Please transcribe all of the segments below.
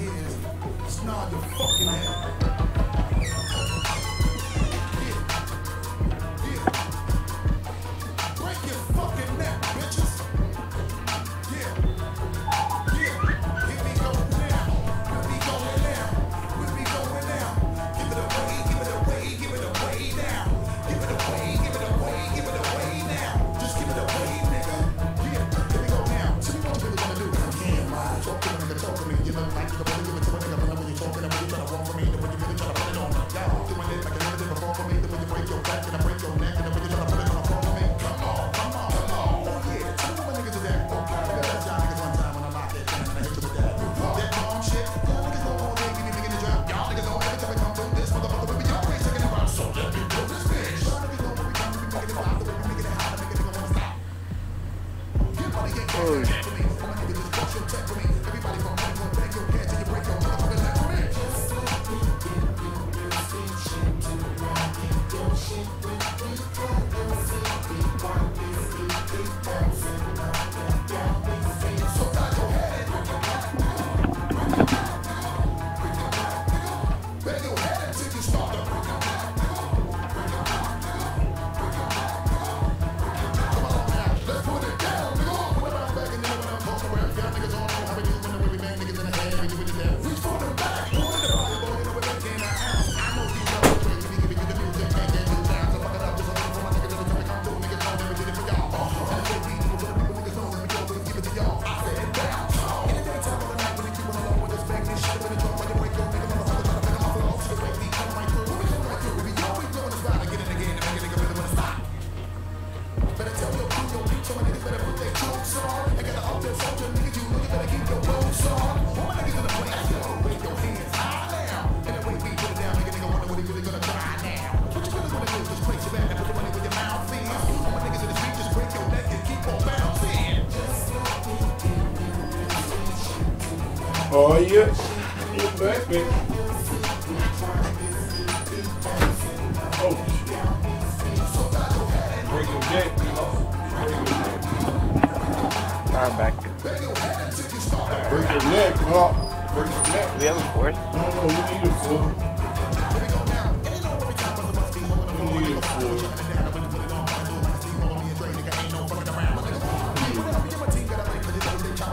Oh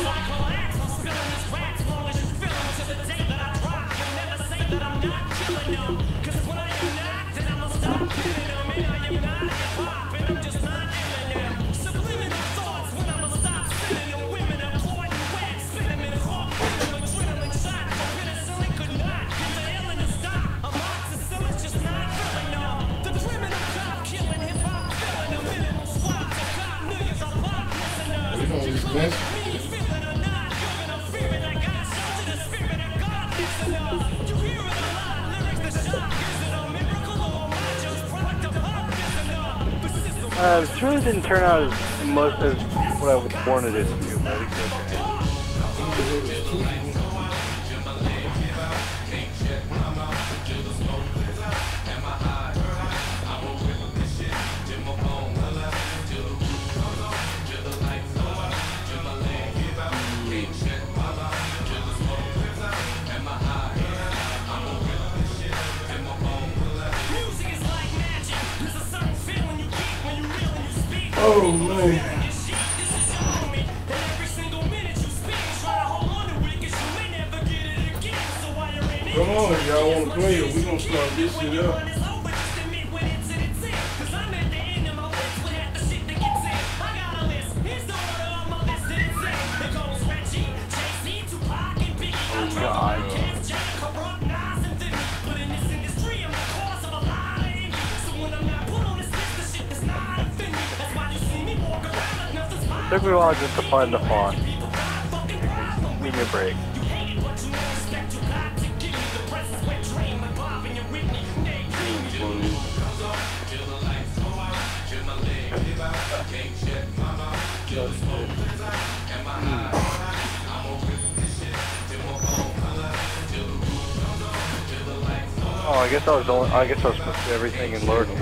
Michael. didn't turn out as much as what I wanted it to. find the font. Give me a break. Oh, I guess I was only, I guess I was supposed to do everything in lowercase.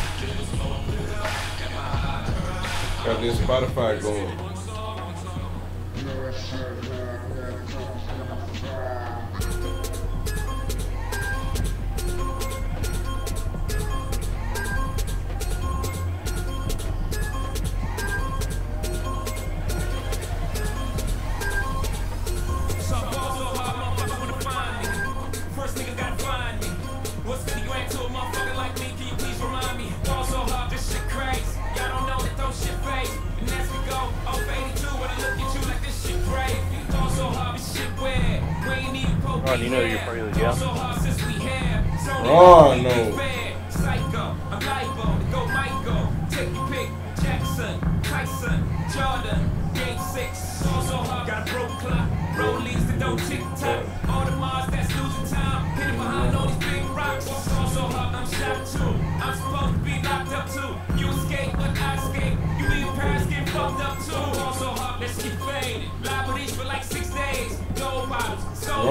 Got this Spotify going. Oh, you know you're part the? Oh, no.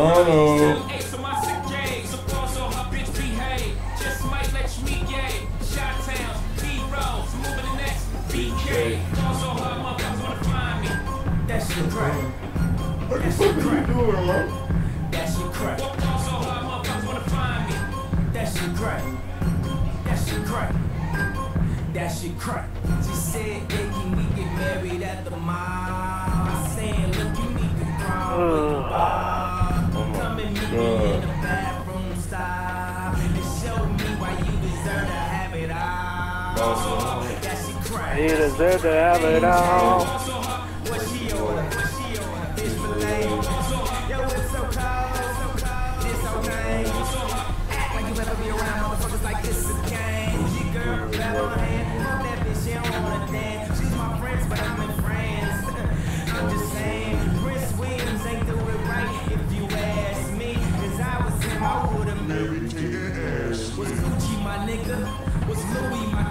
Toronto. That's. What the fuck are you doing, bro? That's your crap. That's your crap. That's your crap. That's your crap. She said, hey, can we get married at the mile? I said, look, you need to. and meet me in the bathroom style. And show me why you deserve to have it all. That shit crack. You deserve to have it all.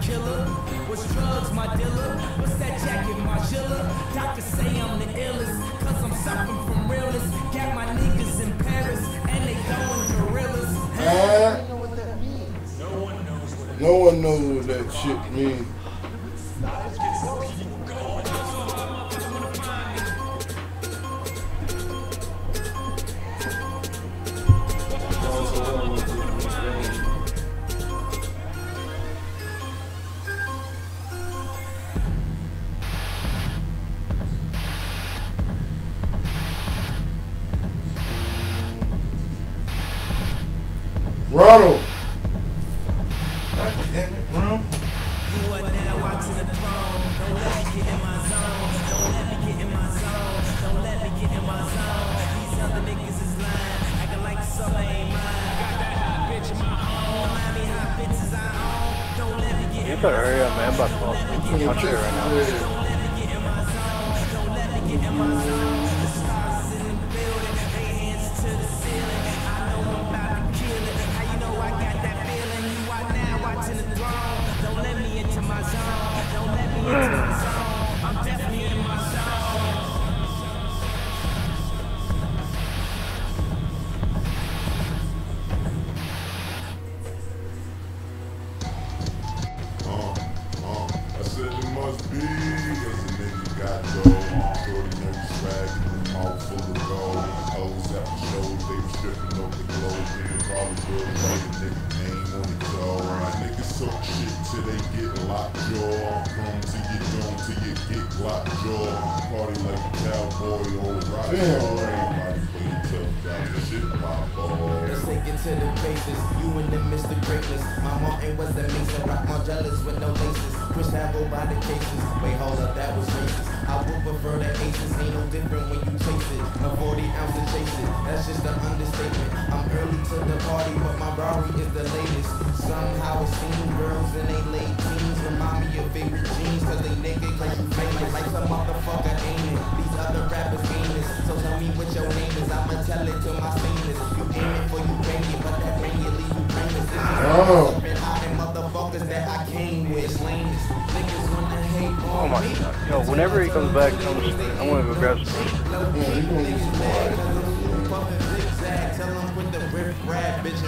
Killer? Was drugs my dealer? What's that jacket, my chiller? Doctors say I'm the illest, cause I'm suffering from realness. Got my niggas in Paris, and they going gorillas. Huh? No one knows what that shit means.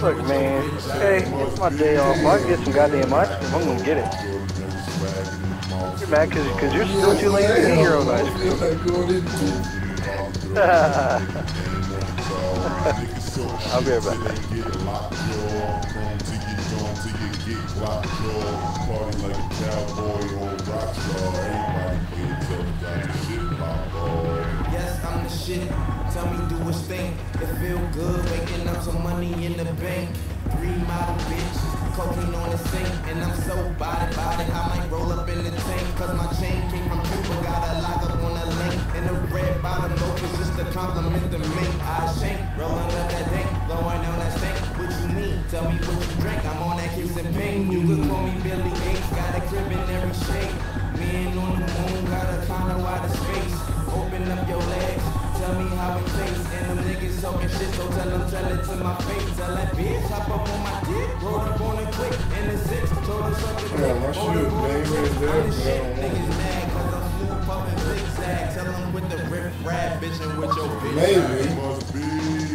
Look, man. Hey, it's my day off. I can get some goddamn ice cream. I'm gonna get it. You're mad because cause you're still too late to get your own ice cream. I'll be right back. Shit. Tell me, do a thing. It feel good waking up some money in the bank. Three model bitch, cocaine on the sink, and I'm so body body. I might roll up in the tank, cause my chain came from Cuba. Got a lock up on the link, and the red bottom loafers just to compliment the mink. I shank, rolling up that dank, blowing on that stank. What you need? Tell me what you drink. I'm on that kiss and ping. You could call me Billy Gates, got a crib in every shape. Man on the moon, got a condo out of space. Open up your legs, tell me how it tastes. And them niggas talking shit, so tell them, tell it to my face. Tell that bitch, hop up on my dick, roll up on it quick. In the six, told her suck it Yeah, my quick. shit, name is there, I'm the shit, niggas mad, cause I'm smooth pumping zigzag. Tell them with the rip rap, bitchin' with your bitch. Maybe. It must be,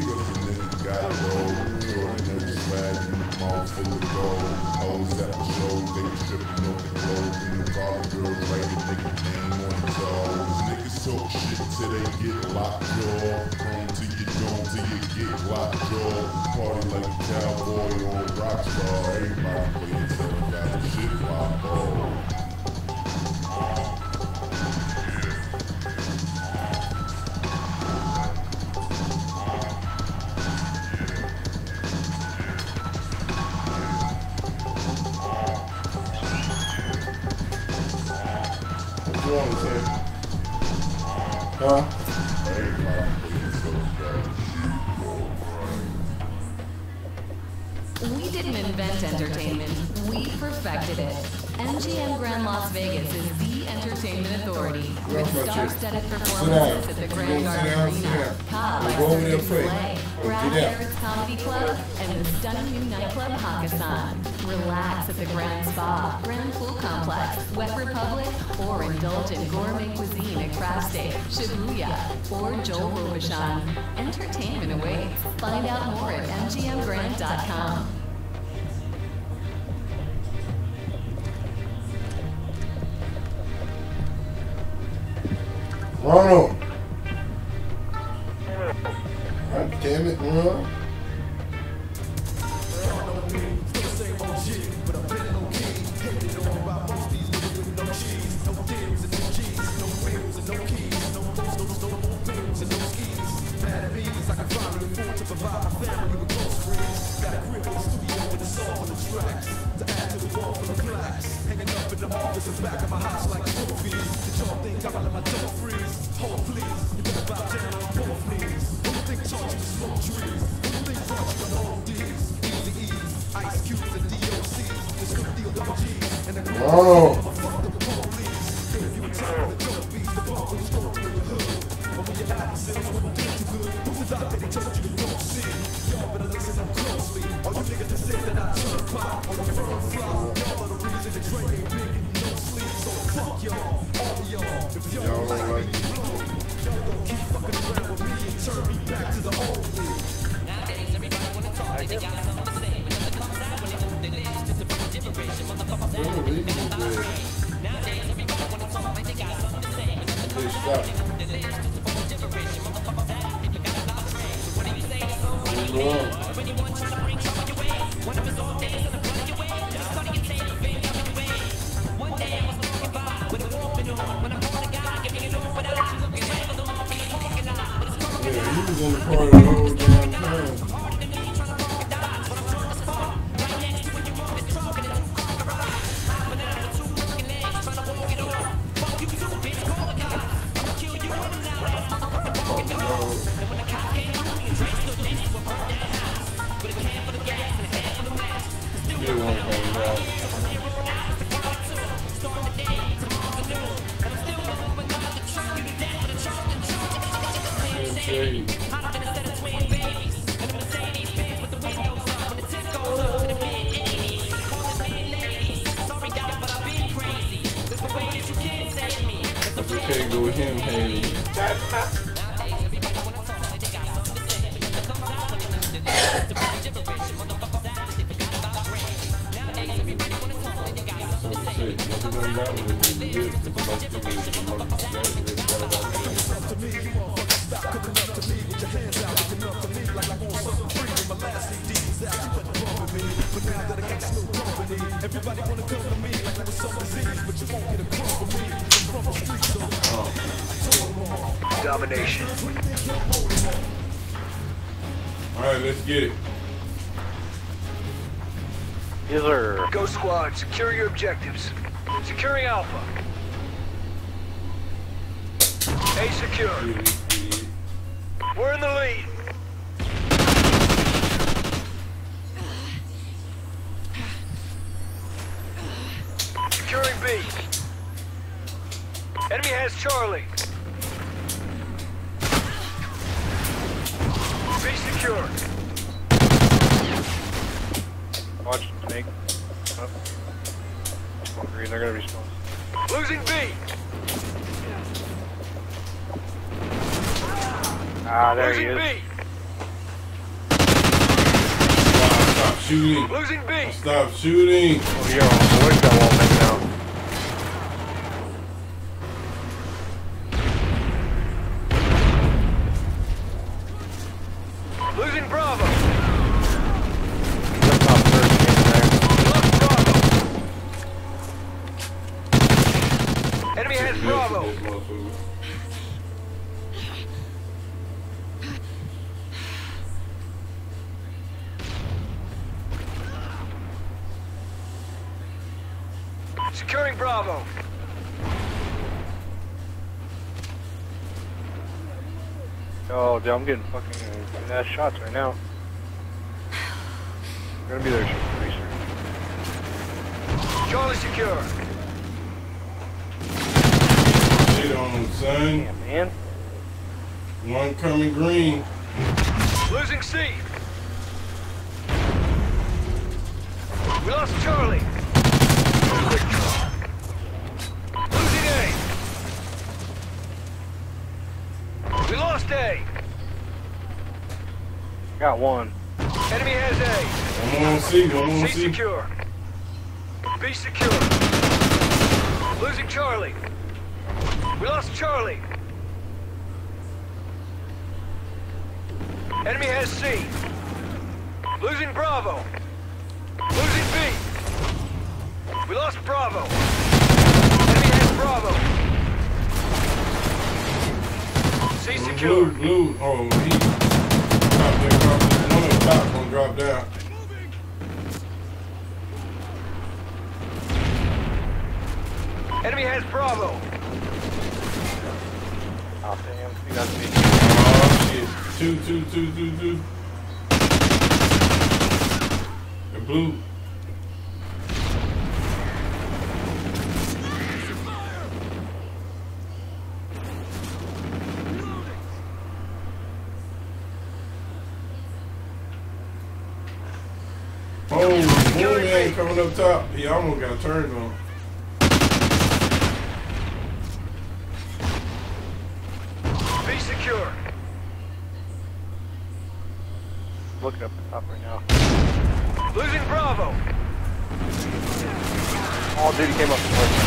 cause the nigga got gold. Shorty nigga swag in mouth full of gold. Hoes at the shows, they be stripping off the clothes. And the collar girls write a nigga name on the toes. Niggas talk shit till they get locked jaw. Come to your dome till you get locked jaw. Party like a cowboy a rock star. Everybody got the shit pop off. Huh? Everybody plays those guys. We didn't invent entertainment, we perfected it. MGM Grand Las Vegas is the entertainment authority with star-studded performances at the Grand Garden Arena, Cobb Go over there and Pacific pray. Play, Or Brad get. Harris Comedy Club, and the stunning new nightclub Hakkasan. Relax at the Grand Spa, Grand Pool Complex, Wet Republic, or indulge in gourmet cuisine at Craft Steak, Shibuya, or Joel Robuchon. Entertainment awaits. Find out more at mgmgrand.com. Ronald. God damn it, Ronald. Domination. All right, let's get it. Yes, sir. Go squad, secure your objectives. Securing Alpha. A secure. Get it, get it. We're in the lead. Has Charlie. B secure. Watch Snake. Oh. Smoke green, they're gonna respawn. Losing B. Ah, there he is. B. Stop shooting. Losing B. Stop shooting. Oh, yo, boys got wall I'm getting fucking uh, shots right now. We're gonna be there pretty soon. Charlie secure. Shit on, son. Damn, man. One coming green. Losing C. We lost Charlie. Losing A. We lost A. Got one. Enemy has A. One more on C, one more on C C. secure. B secure. Losing Charlie. We lost Charlie. Enemy has C. Losing Bravo. Losing B. We lost Bravo. Enemy has Bravo. C Blue, secure. blue. Oh, he. Drop there, drop there. One on top, gonna drop down. Enemy has Bravo. Oh, damn. You got me. Oh, shit. Two, two, two, two, two. The blue. Oh, blue man coming up top. He almost got turned on. B secure. Looking up the top right now. Losing Bravo. All duty came up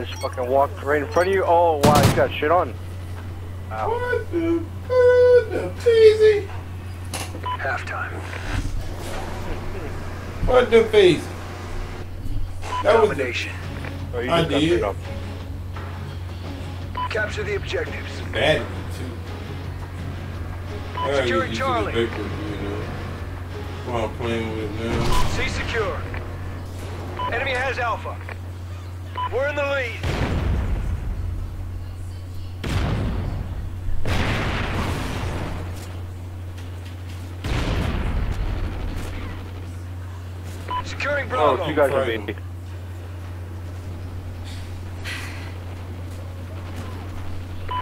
I just fucking walked right in front of you. Oh, wow, you got shit on. Wow. What the what the peasy? Halftime. What the peasy? That was the Domination. Oh, you I did. straight up. Capture the objectives. battery too. I gotta Secure get Charlie. this vapor, you know. While I'm playing with it now. C secure. Enemy has Alpha. We're in the lead. Securing Bravo. Oh, two guys are B.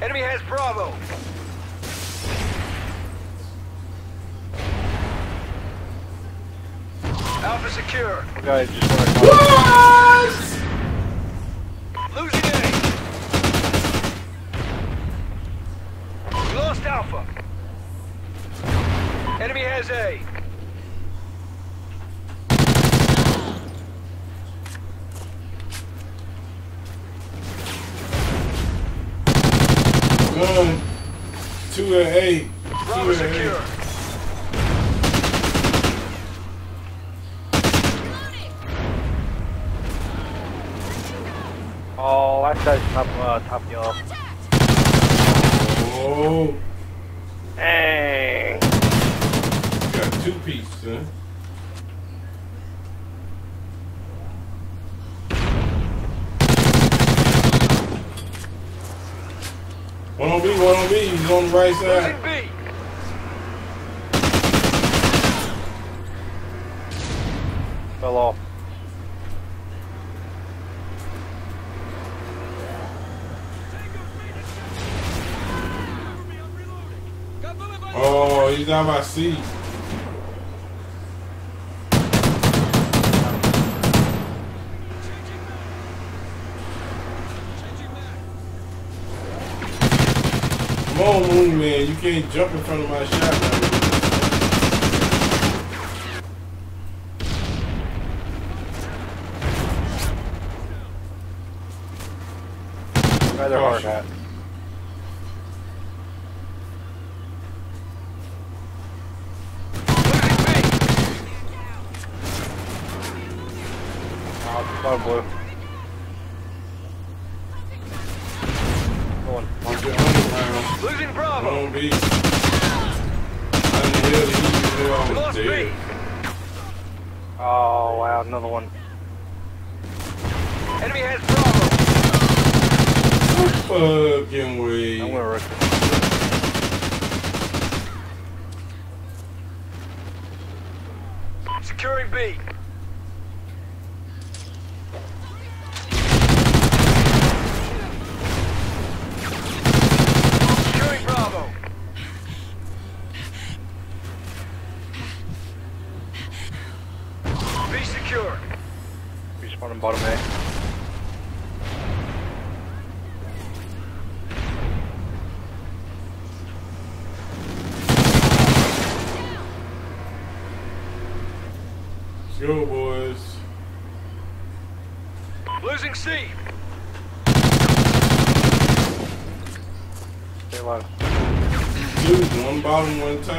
Enemy has Bravo. Alpha secure. Guys just want to Losing A. We lost Alpha. Enemy A. Two at secure. A. place at? Fell off. Oh, he's down by C. can't jump in front of my shot. Rather oh, hard hat. Oh, dude. Oh, wow, another one. Enemy has Bravo. Fucking way. I'm gonna wreck this. Securing B. following one time.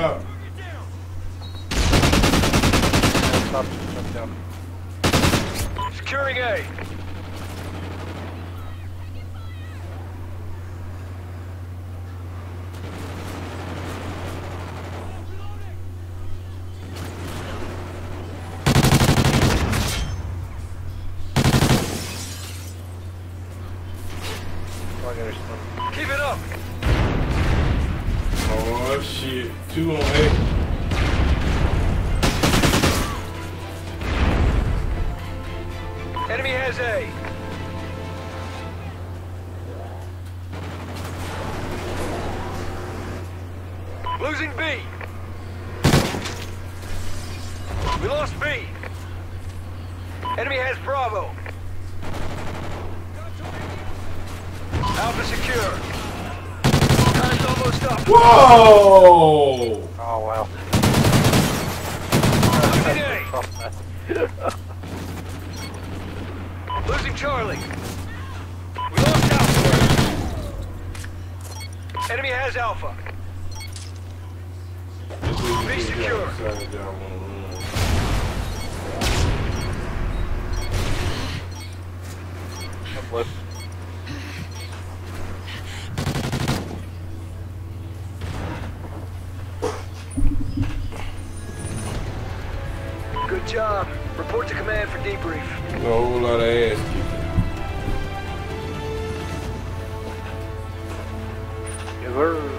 river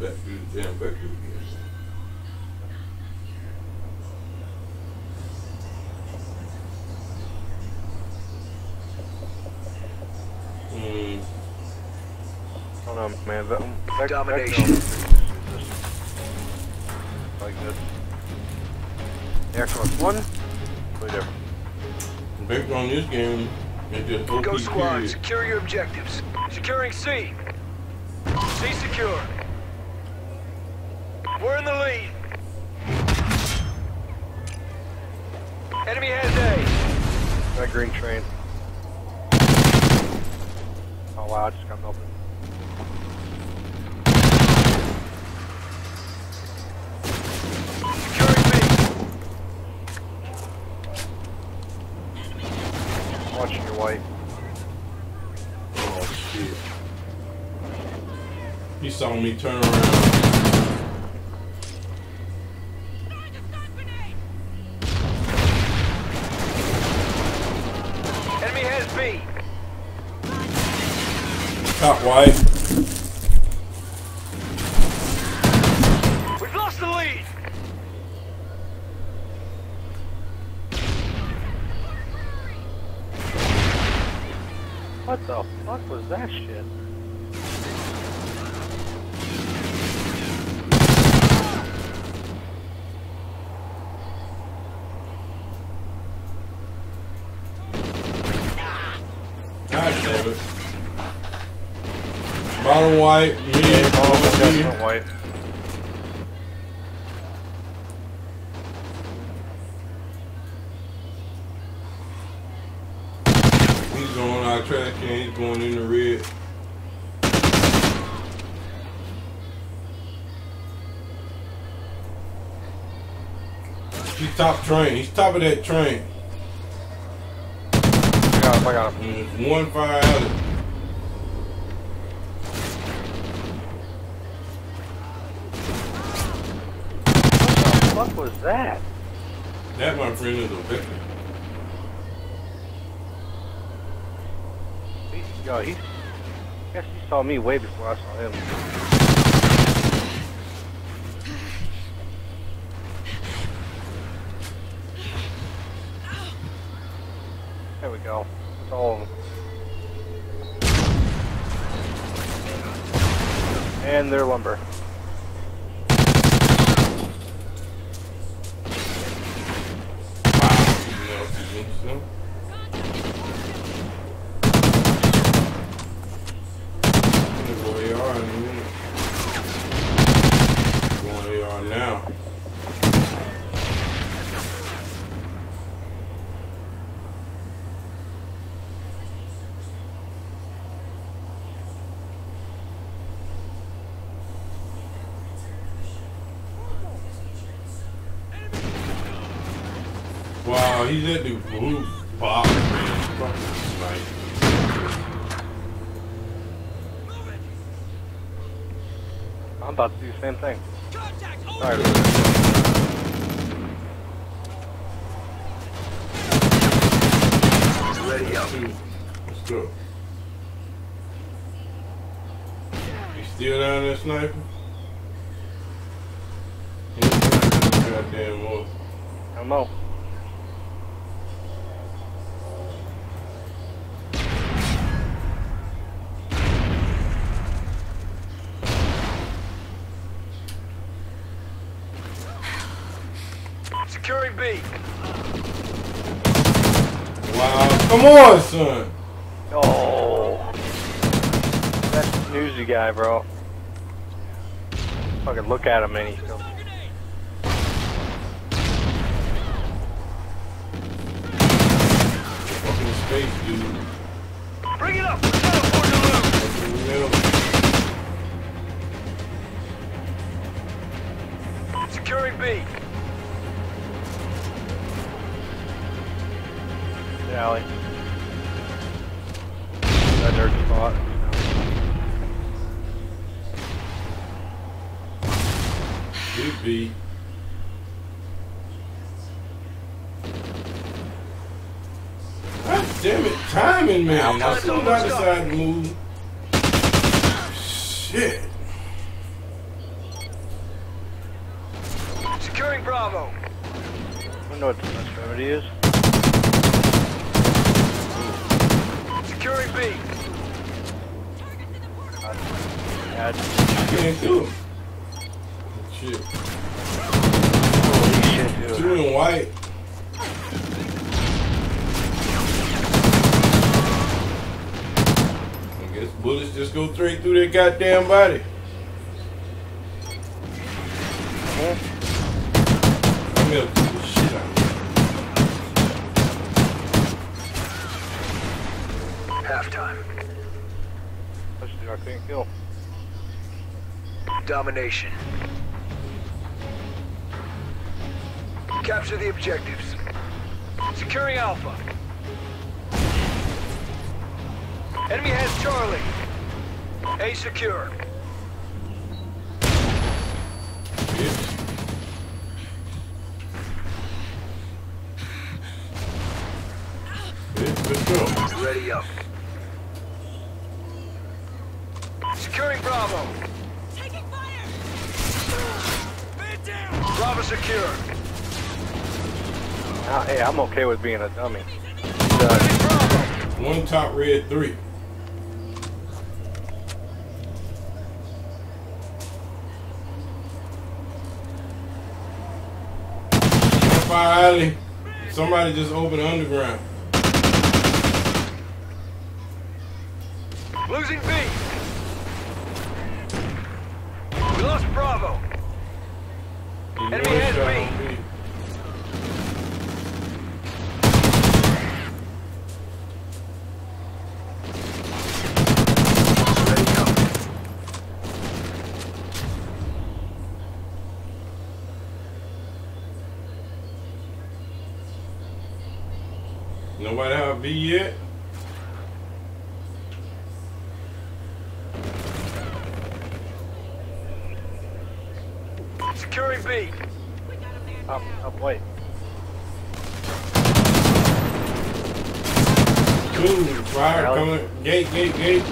back to the damn vector again. Hmm. I don't know, man. That, that, Domination. That like this. Air Force One, way different. Vector on this game is just OP Go squad, period. secure your objectives. Securing C. C secure. We're in the lead. Enemy has A. That green train. Oh wow, I just got melted. Securing B. Watching your white. Oh shit. He saw me turn around. Enemy has B. Top white. We've lost the lead. What the fuck was that shit? God damn it. Bottom white, Oh, OP. that's white. He's going out trash can, he's going in the red. He's top train. He's top of that train. I got him, I got him. Mm, One fire out of What the fuck was that? That, my friend, is a victim. Yo, he. I guess he saw me way before I saw him. There we go. And their lumber. Wow. You know, Gonna go AR in a minute. Going AR now. Wow, he's that dude blue box, man. Fucking like I'm about to do the same thing. Alright. Ready up. Let's go. You still down there sniping? Goddamn wolf. I don't know. Securing B. Wow, come on, son. Oh. That's the newsy guy, bro. Fucking look at him and he's still. Fucking space, dude. Bring it up. Let's get for the loot. Fucking middle. Securing B. Alley. I'm about to to move. Shit. Securing Bravo. I know what the extremity is. Goddamn body. I'm gonna do the shit out of Halftime. Let's do our clean kill. Domination. Capture the objectives. Securing Alpha. Enemy has Charlie. A secure. bitch. Bitch, go. Ready up. Securing Bravo. Taking fire! Man down! Bravo secure. Ah, hey, I'm okay with being a dummy. Losing Bravo. One top red three. Fire alley. Somebody just opened underground. Losing B. We lost Bravo. He Enemy one has shot me. on me. Ready up. Nobody have B yet? Securing B. Up, up, wait. Two. Fire coming. Gate, gate, gate.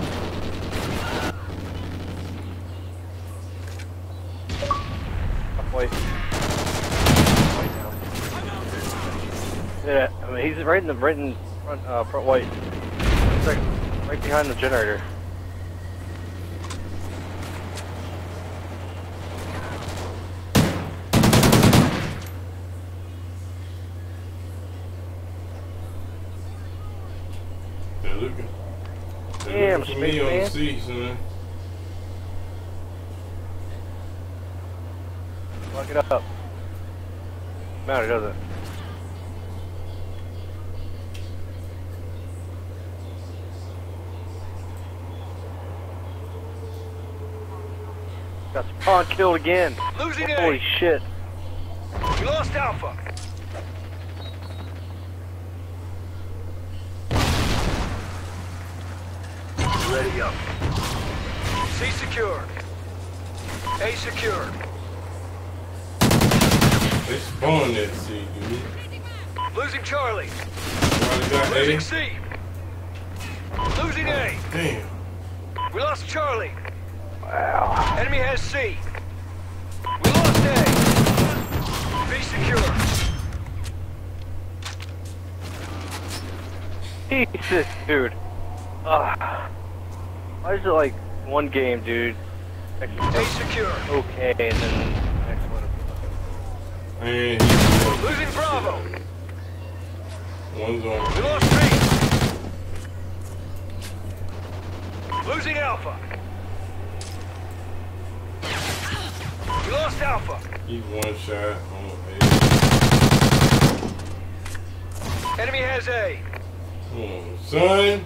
Up, wait. Wait now. Yeah, I mean, he's right in the right in front, uh, front white. It's like right behind the generator. They're looking. They're Damn, looking for me on the man. Lock it up. Matter, does it? Got killed again. Losing Holy A. shit. We lost Alpha. Ready up. C secure. A secure. They spawned that seat, dude. Losing Charlie. Somebody got Losing A. C. Losing A. Oh, damn. We lost Charlie. Wow. Enemy has C. We lost A. B secure. Jesus, dude. Ugh. Why is it like one game, dude? Next A one secure. okay, and then next one. Man, he's Losing Bravo. One's We lost B. Losing Alpha. We lost Alpha. He's one shot on A. Enemy has A. Come on, son.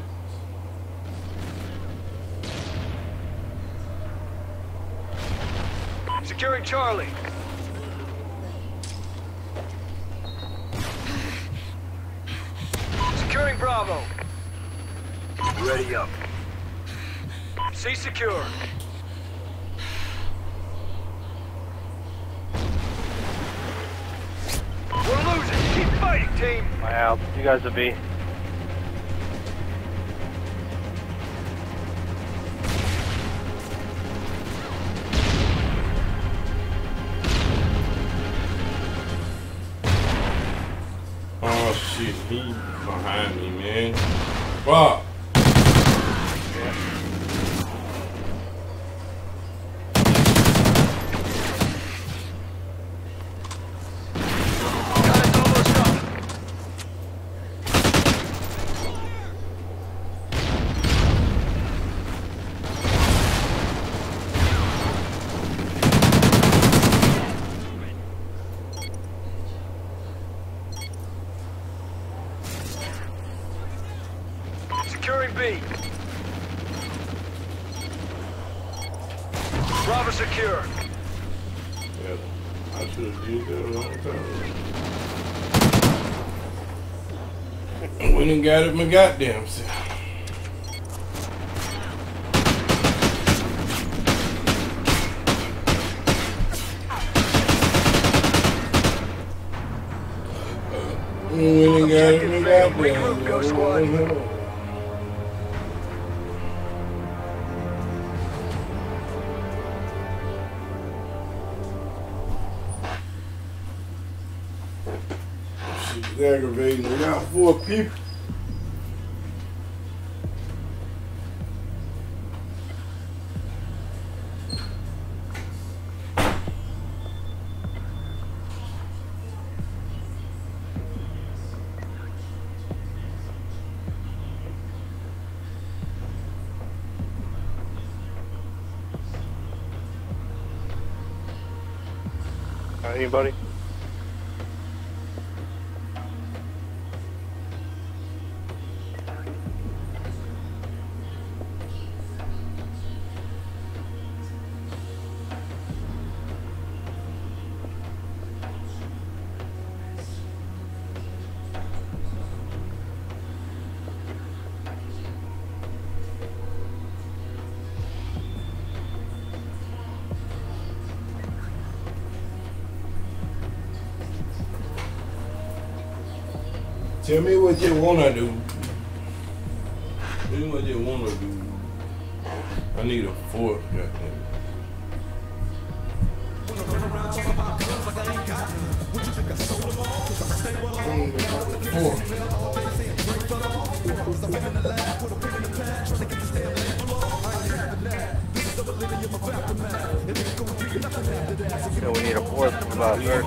Securing Charlie. Securing Bravo. Ready up. C secure. We're losing. Keep fighting, team. Wow, you guys will be. Oh shit, he behind me, man. Fuck. My goddamn self. Went and got it Objective failed. Regroup, Ghost Squad. self. Aggravating. We got four people. Tell me what you wanna do. Tell me what you wanna do. I need a fourth, goddamn. Four. Yeah, we need a fourth from about third.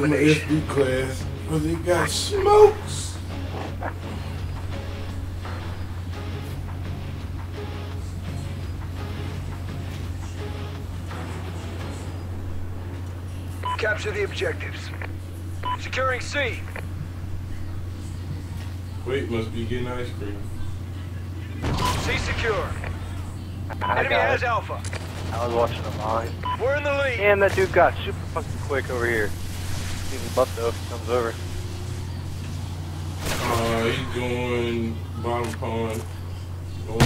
Domination. He was my SD class because he got smokes. Capture the objectives. Securing C. Wait, must be getting ice cream. C secure. I Enemy has it. Alpha. I was watching them behind. We're in the lead. Damn, that dude got super fucking quick over here. See his butt though if he comes over. Uh, he's going bottom pond. Going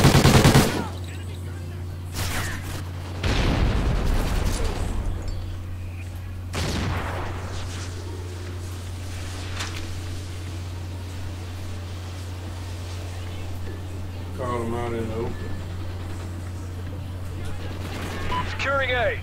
Call him out in the open. Securing A.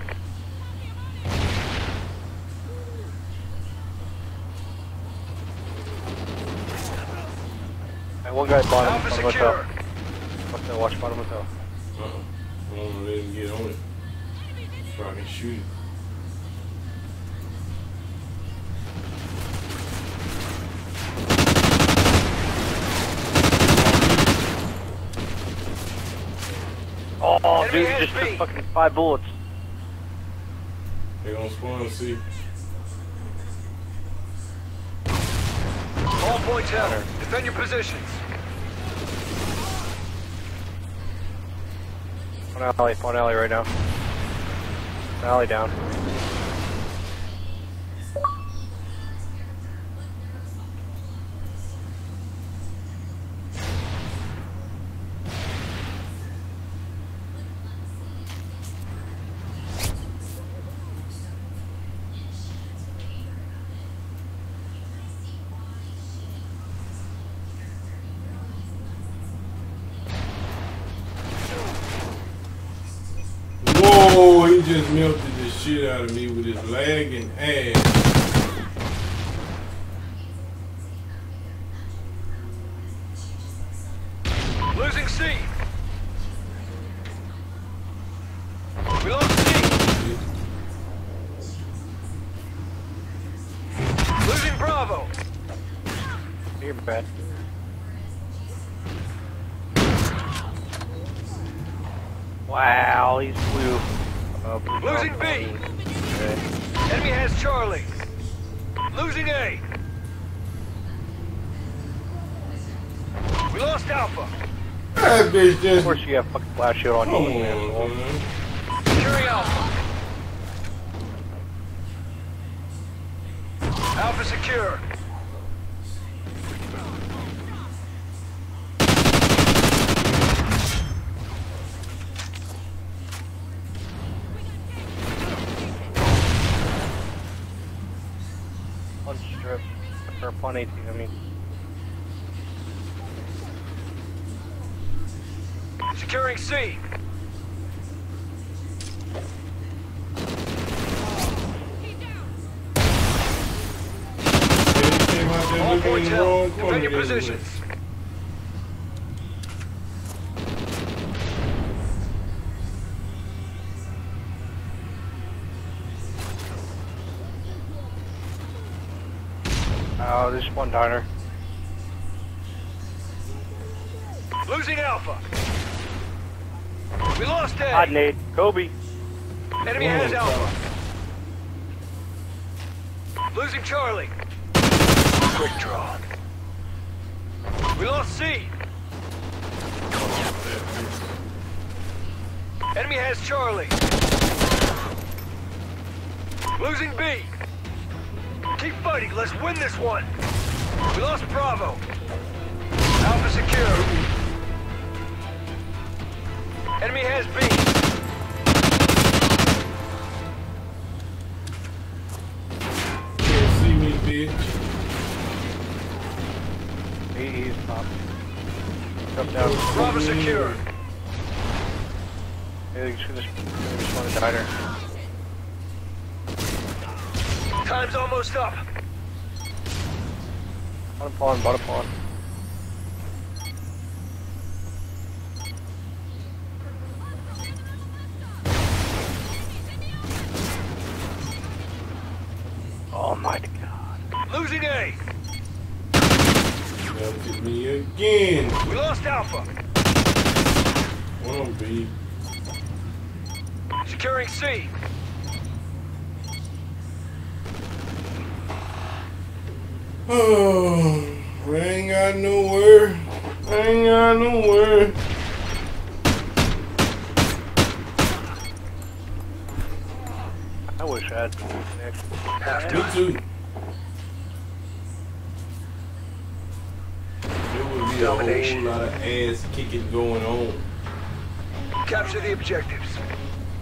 Hey, one guy bottom, Alpha bottom hotel. secure. Watch that, watch bottom hotel. Uh-uh. I want to let him get on it. So I can shoot it. Oh, Enemy dude, he just took fucking five bullets. They're gonna spawn see. All points out. Defend your positions. One alley, one alley right now. Alley down. Whoa, he just melted the shit out of and ass. Of course you have fucking Blast Shield on you. on, Oh, there's one diner. Losing Alpha. We lost A. Hot Nate. Kobe. Enemy has Alpha. Losing Charlie. Quick draw. We lost C. Enemy has Charlie. Losing B. Keep fighting. Let's win this one. We lost Bravo. Alpha secure. Enemy has B. Can't see me, bitch. He, he's top. Jump down. Bravo secure. Yeah, you should just, just want a diner. Time's almost up. Bottom pawn, bottom pawn. Oh my god. Losing A. Melted me again. We lost Alpha. One on B. Securing C. Oh, I ain't got nowhere. I ain't got nowhere. I wish I had next. Me too. There would be a whole Domination. lot of ass kicking going on. Capture the objectives.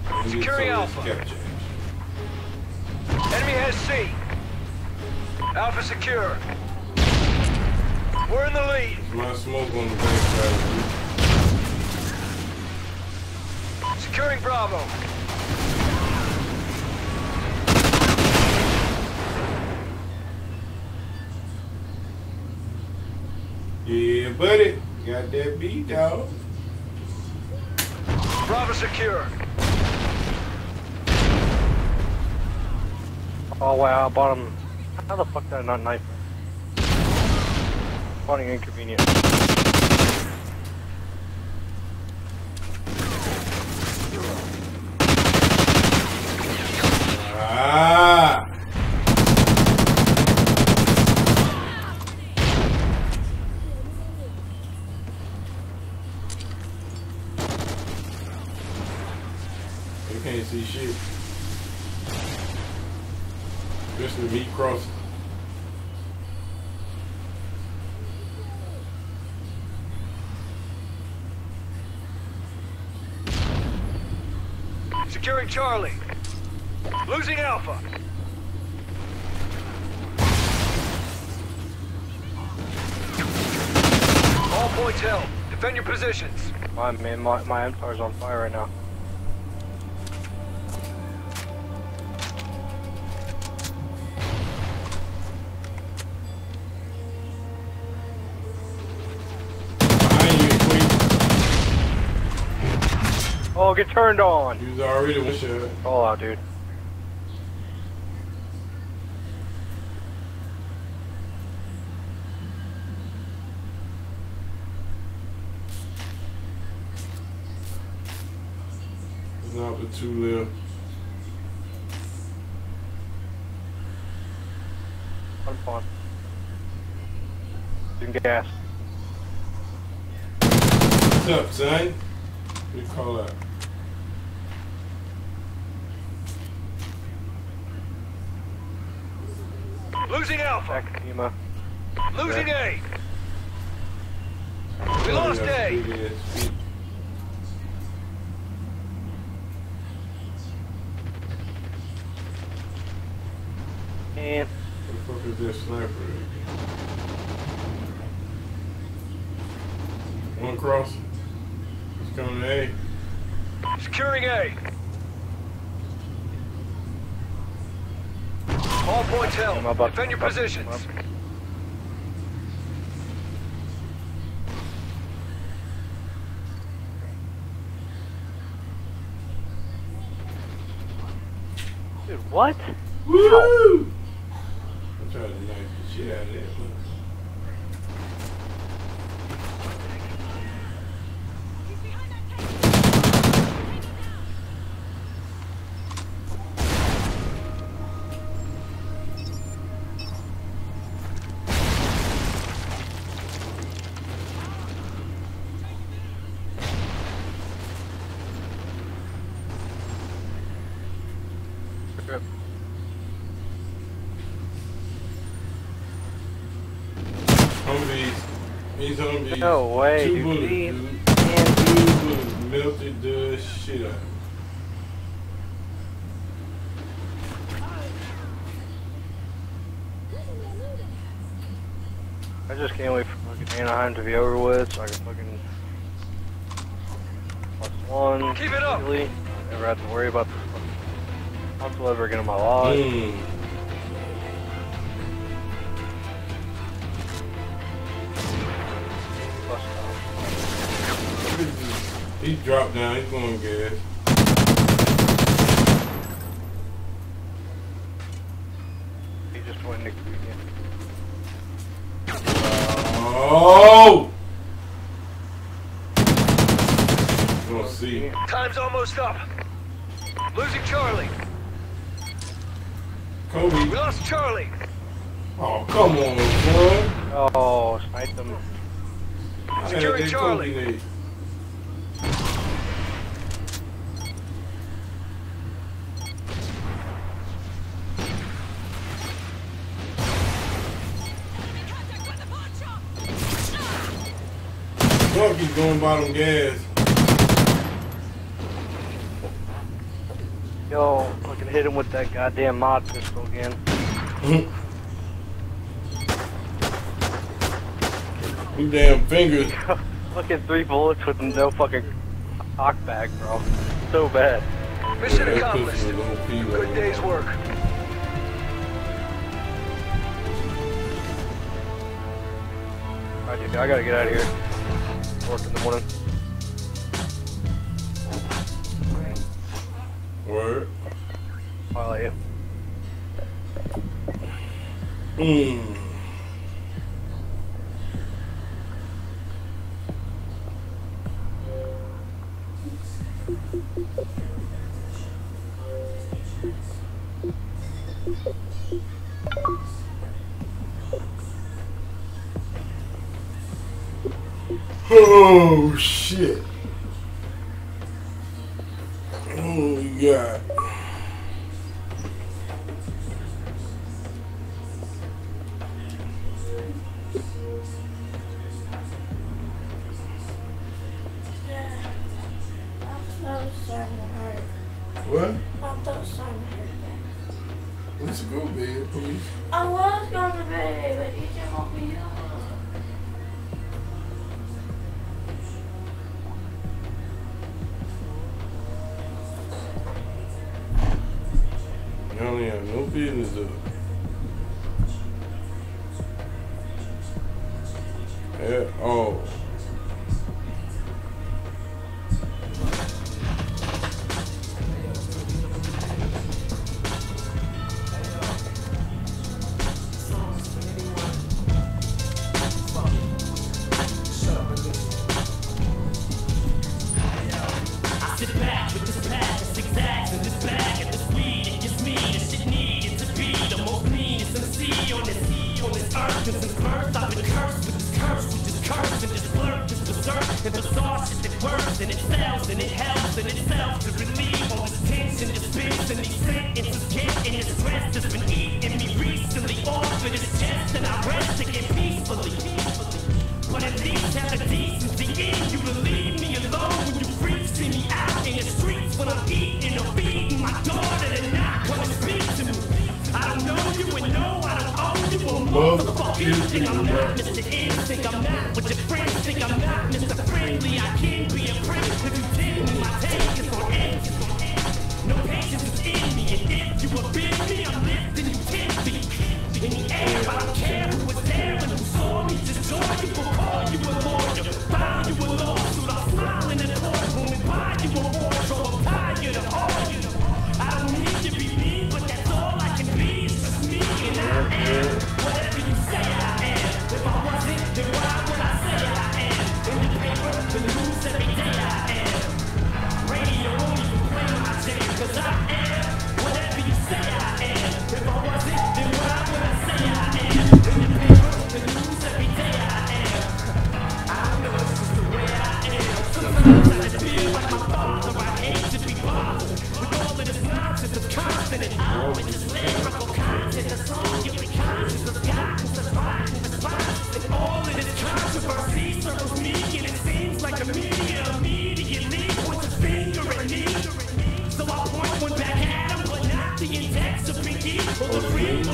Let me get Securing some of this Alpha. Enemy has C. Alpha secure. We're in the lead. My smoke on the backside. Securing Bravo. Yeah, buddy. Got that beat, dog. Bravo secure. Oh wow, him. How the fuck did I not knife? Funny inconvenient. Ah! You can't see shit. Especially me crossing. Securing Charlie. Losing Alpha. All points held. Defend your positions. My man, my my Empire's on fire right now. Get turned on. You was already one shot. Call out, dude. There's not but two left. I'm fine. Doing gas. What's up, son? Good call out. Losing Alpha. Back to Ema. Losing A. We lost A. Big ass. And What the fuck is that sniper? One cross. He's coming to A. Securing A. All points held. I'm Defend your about to positions. come up. Dude, what? Woo! I'm trying to knife the shit out of that. one. Humvees. These Humvees. No way, Two dude. bullets, dude. And Two bullets melted the shit out. I just can't wait for fucking Anaheim to be over with so I can fucking plus one. Keep it up. easily. Never have to worry about this fucking console ever again in my life. Mm. He dropped down. He's going gas. uh, he just went Nick again. Oh! We'll see. Time's almost up. Losing Charlie. Kobe. We lost Charlie. Oh, come on, son. Oh, sniped him. I had Securing Charlie. Kobe. Fuck, he's going bottom gas. Yo, fucking hit him with that goddamn mod pistol again. Them damn fingers. fucking three bullets with no fucking cock bag, bro. So bad. Mission That accomplished. pistol was OP, Good though. day's work. Alright, dude, I gotta get out of here. Work in the morning. um to. I was going to bed, but you just won't me up.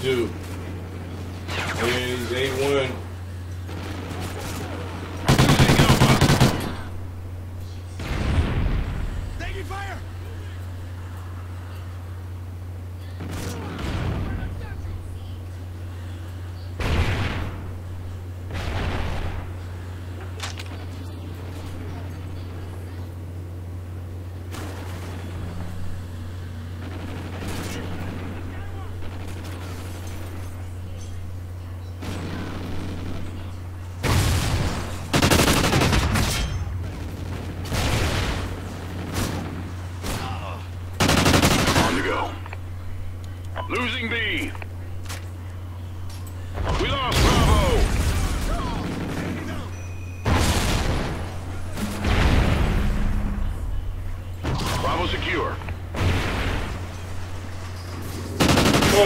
Two. Is A1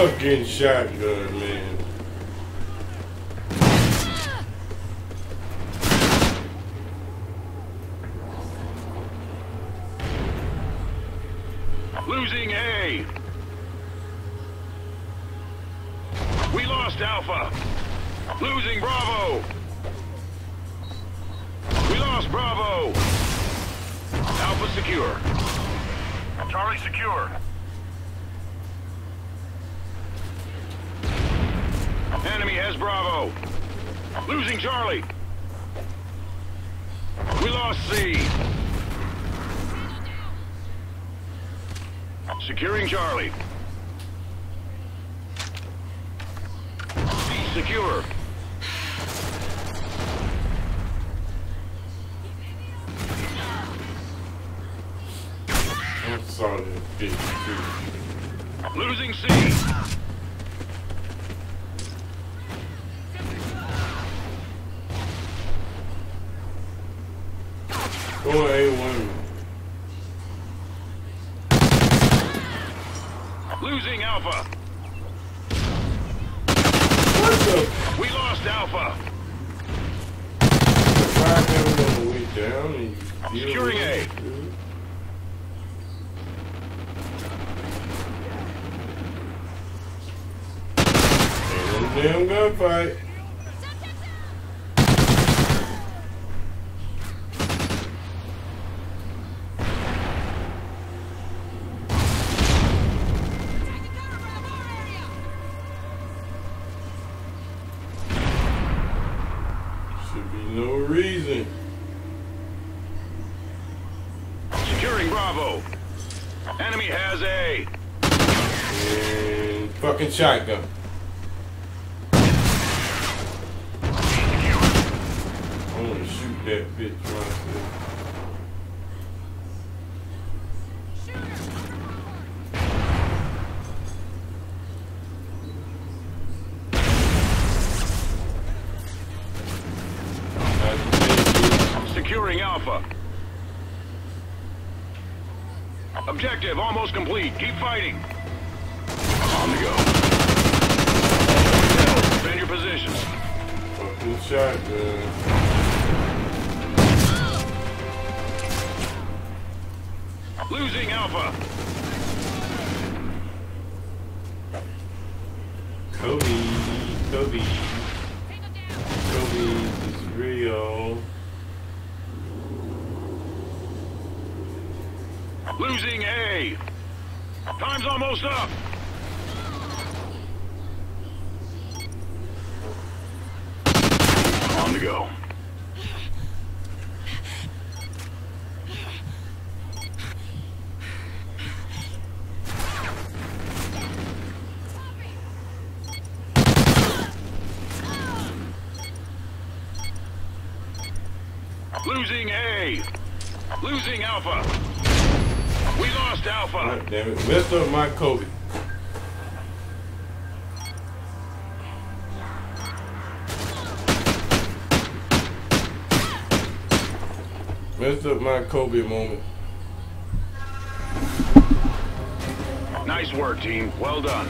I'm getting shot. Good shot. I'm gonna shoot that bitch right there. Objective almost complete. Keep fighting. Alpha. We lost Alpha. God damn it. Messed up my Kobe. Messed up my Kobe moment. Nice work, team. Well done.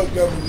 Fuck got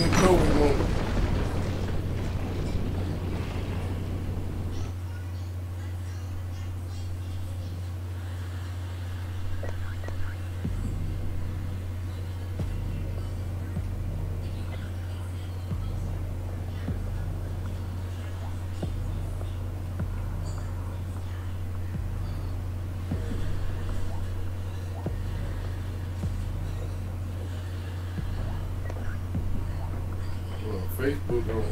Facebook on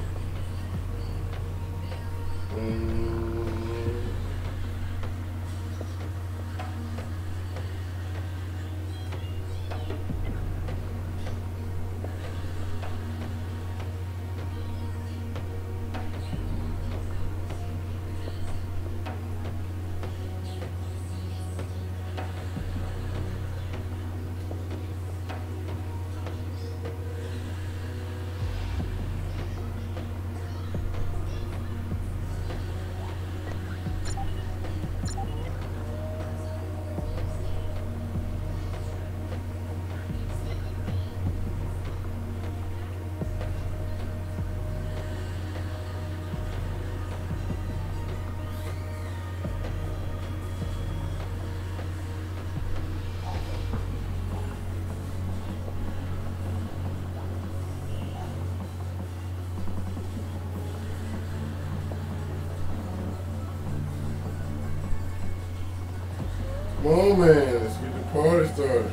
um, man. Let's get the party started.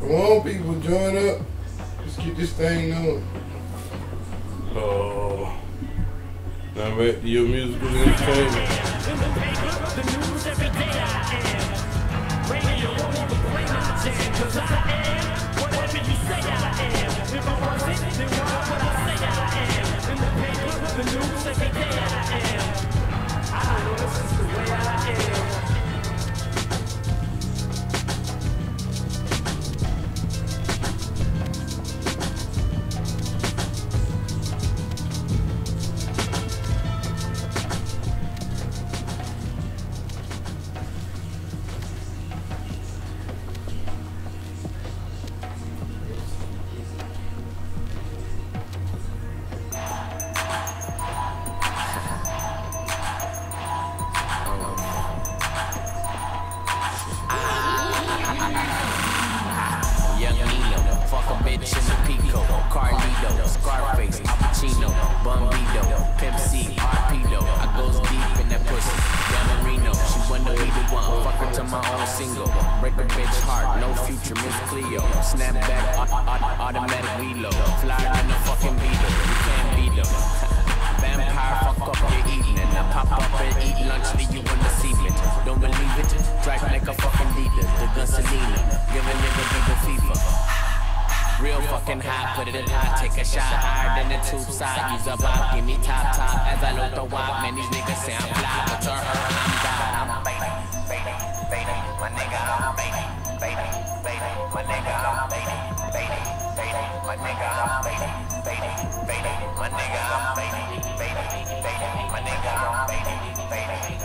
Come on, people, join up. Let's get this thing going. Oh. Now back to your musical entertainment. Young Nino, fuck a bitch in the Pico, Carlito, Scarface, Al Pacino, Bumbido, Pimp C, Arpedo. I goes deep in that pussy. Young Marino, she wanna be the one. Fuck her to my own single. Break a bitch heart, no future, Miss Cleo. Snap back, au- au- automatic reload. Flyer than a fucking beetle, you can't beat them. Vampire, fuck up your evening. I pop up and eat lunch, leave you in the cement. Believe it? Drive like a fucking leader. The gun. Give a nigga bigger FIFA. Real fucking hot, put it in hot, take a shot higher than the tube side. Use a bop, give me top top as I load the wop. Man, these niggas say I'm fly, but to her I'm God. I'm fading, fading, fading, my nigga. I'm fading, fading, fading, my nigga. I'm fading, fading, fading, my nigga. I'm fading, fading, fading, my nigga. I'm fading, fading, fading, my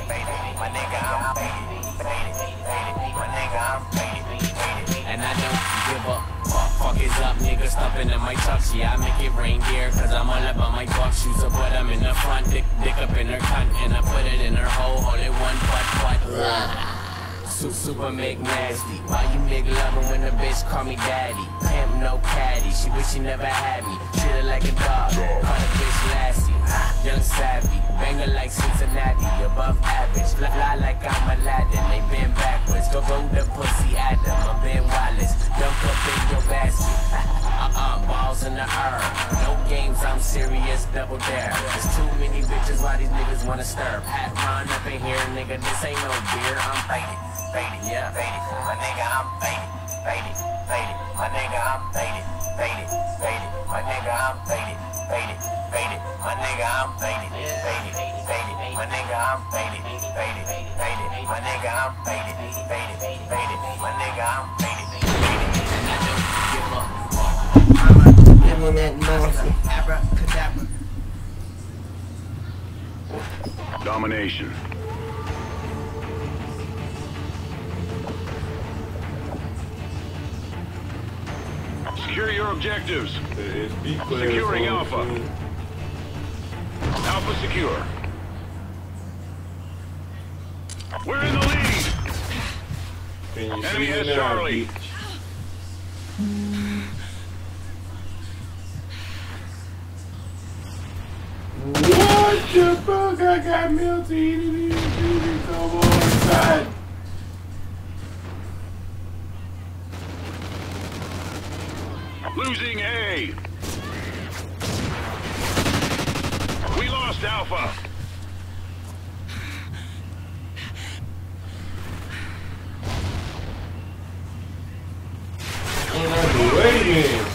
nigga. My nigga, I'm faded, faded, faded. My nigga, I'm faded, faded. And I don't give a fuck. Fuck is up, nigga, stuffing in my chucks. Yeah, I make it rain here. cause I'm all up on my buck shoes. Up, but I'm in the front, dick, dick up in her cunt. And I put it in her hole, all in one butt, butt. Super, super make nasty. Why you make lovin' when the bitch call me daddy? Pimp no caddy, she wish she never had me. Treat her like a dog, call the bitch lassie. Young savvy. Banger like Cincinnati. Above average. Fly, fly like I'm Aladdin. They been backwards. Go go the pussy Adam. I'm Ben Wallace. Dunk up in your basket. Uh-uh, balls in the air. No games, I'm serious, double dare. There's too many bitches, why these niggas wanna stir? Patrón up in here, nigga, this ain't no beer, I'm faded, faded, yeah, faded. My nigga, I'm faded, faded, faded. My nigga, I'm faded, faded, faded. My nigga, I'm faded, faded, faded. My nigga, I'm faded, faded, faded. My nigga, I'm faded, faded, faded. My nigga, I'm faded, faded, faded. My nigga, I'm faded, faded. And I don't give up. Give him that monster. Abracadabra. Domination. Secure your objectives. The SB players Securing Alpha. Alpha secure. We're in the lead. Can you Enemy see has Charlie. What the fuck? I got melted in duties over on the side. Losing A. We lost Alpha. On the way then.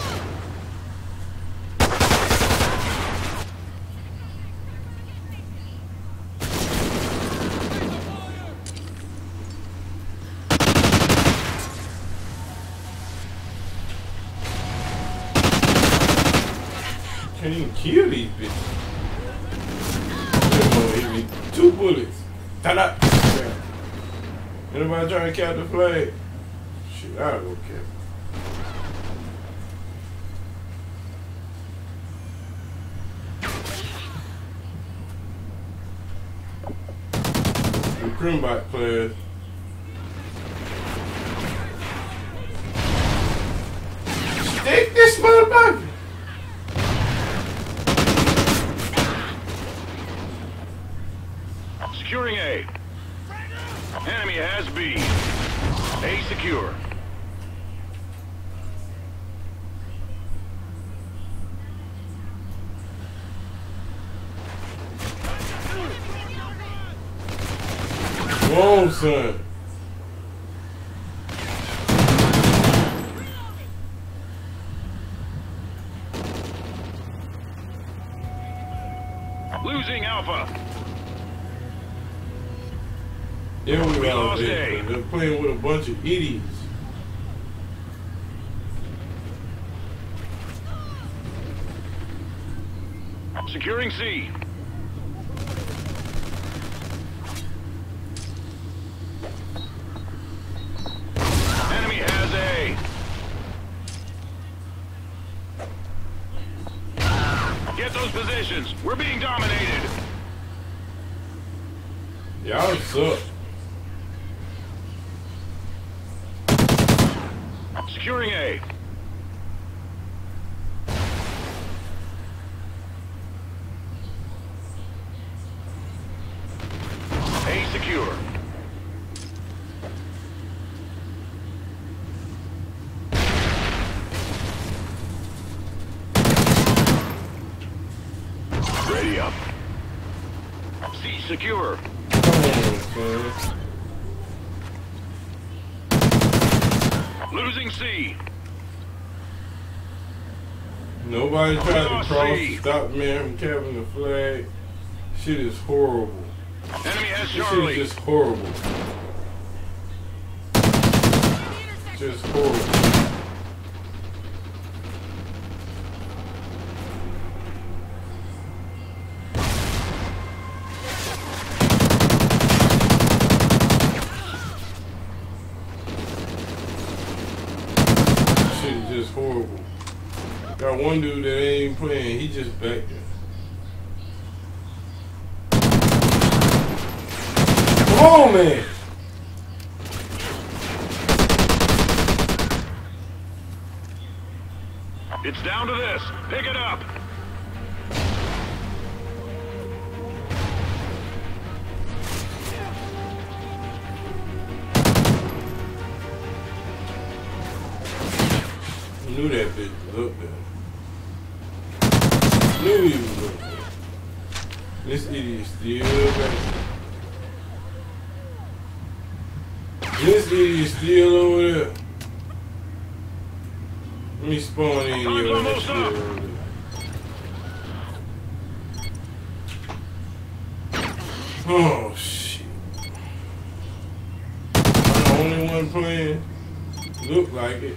Can't even kill these bitches. That boy hit me two bullets. Ta-da! To catch the flag? Shit, catch it. The Crimbot players. Stick this motherfucker! Securing A. Enemy has B. A secure. Whoa, son. Losing Alpha. Yeah, we We lost. A. They're playing with a bunch of idiots. Securing C. Enemy has A. Get those positions. We're being dominated. Y'all suck. Securing A. A secure. Ready up. C secure. Losing C. Nobody tried to cross C. stop me from carrying the flag. Shit is horrible. Enemy has This shit is just horrible. Just horrible. Shit is just horrible. Got one dude that ain't playing. He just back there. Come on, man. It's down to this. Pick it up. I knew that bitch was up there. Knew. This idiot still. This idiot still over there. Let me spawn in here. when that shit over there. Oh shit. I'm the only one playing. Look like it.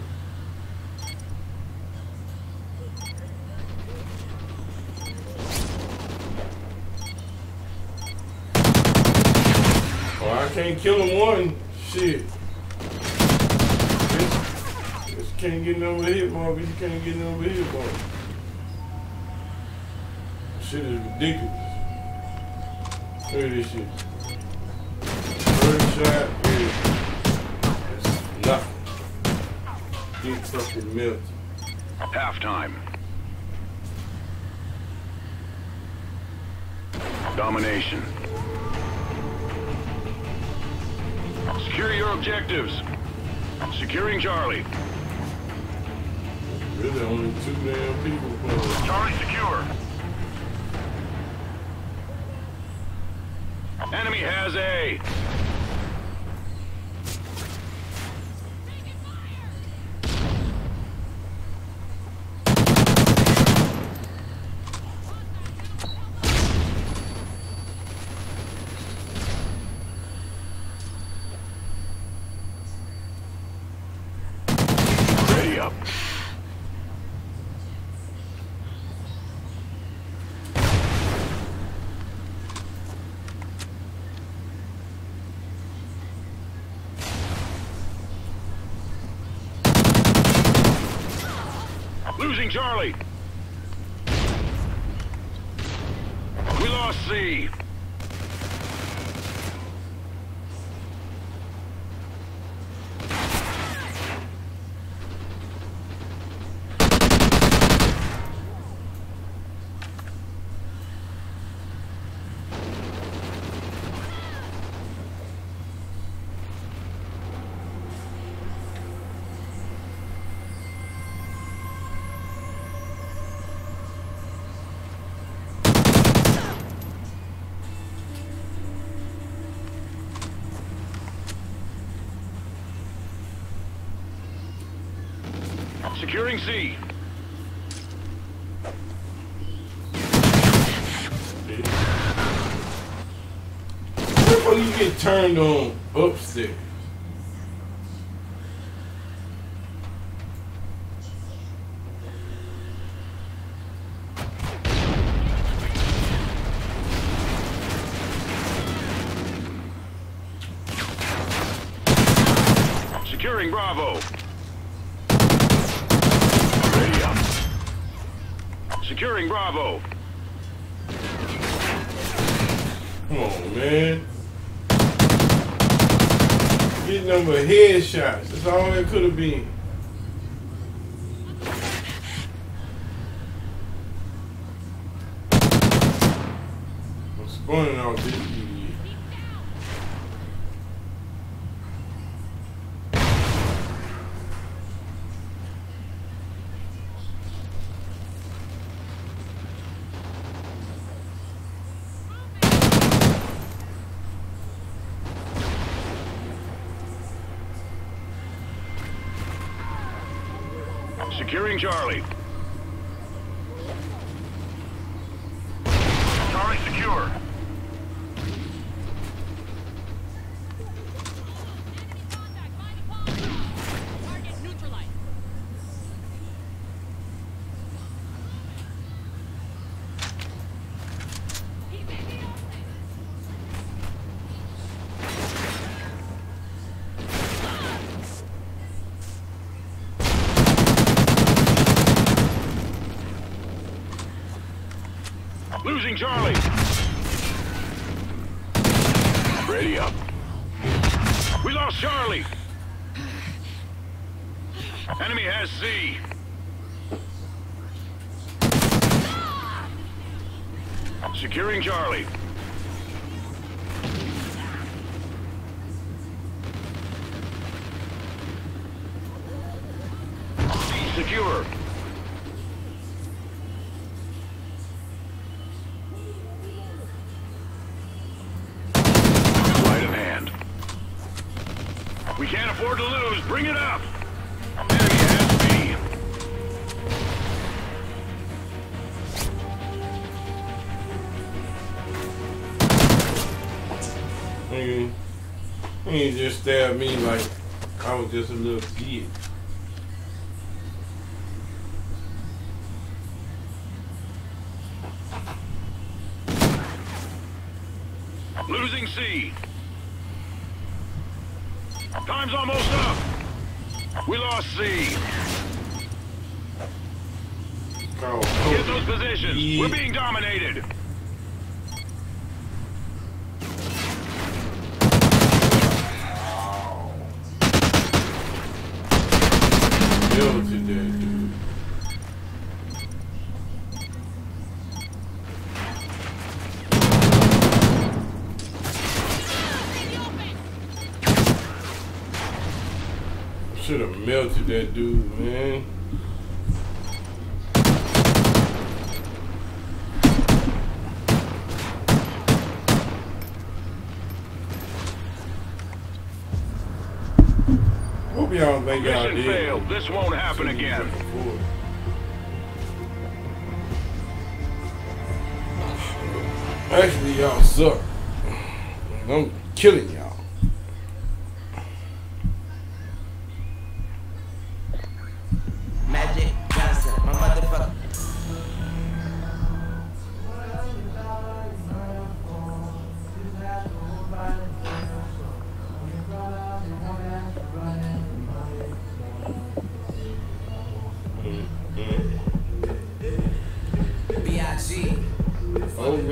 Can't kill him one. Shit. Bitch, bitch can't get no hit mark, bitch can't get no hit mark. Shit is ridiculous. Look at this shit. First shot is nothing. Deep fucking melt. Halftime. Domination. Secure your objectives. Securing Charlie. Really only two damn people. Charlie secure. Enemy has A. Ready up. Losing Charlie. We lost C. Securing C. How you get turned on upstairs? Securing Bravo. Ready up. Securing Bravo. Come on, man. Get number headshots. That's all it could have been. I'm spawning out this idiot. Charlie Taking Charlie. Ready up. We lost Charlie. Enemy has Z. Securing Charlie. stare at me like I was just a little kid. Losing C. Time's almost up. We lost C. Oh, Get those positions. Yeah. We're being dominated. shoot that dude, man. Hope y'all think y'all did. Failed. This won't happen again. Actually, y'all suck. I'm killing you.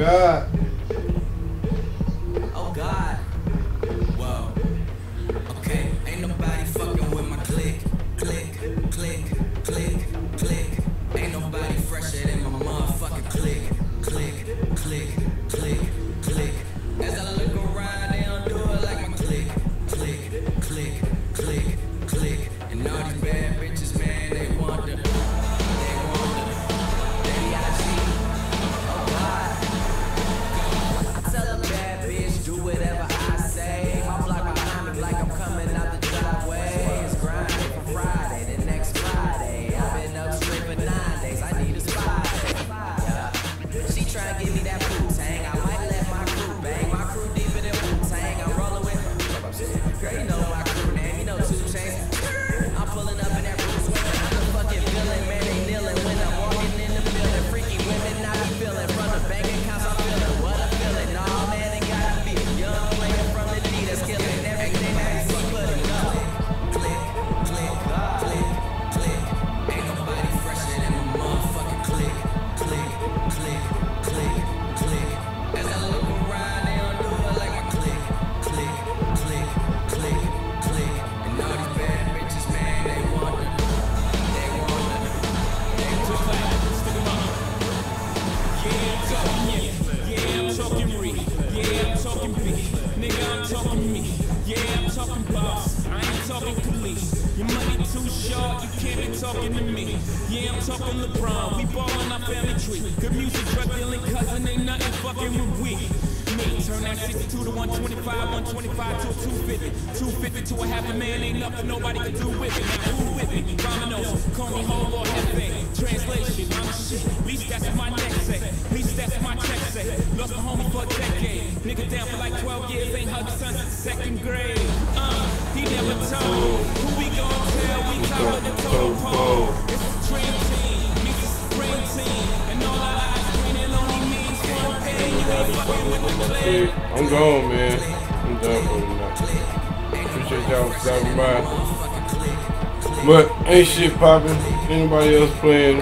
Yeah. Ain't shit popping. Anybody else playing?